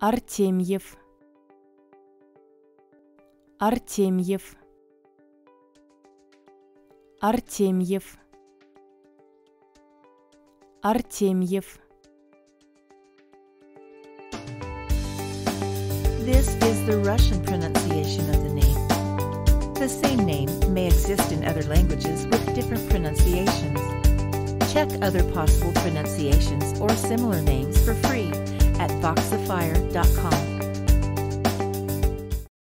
Артемьев Артемьев Артемьев Артемьев This is the Russian pronunciation of the name. The same name may exist in other languages with different pronunciations. Check other possible pronunciations or similar names for free at voxifier.com.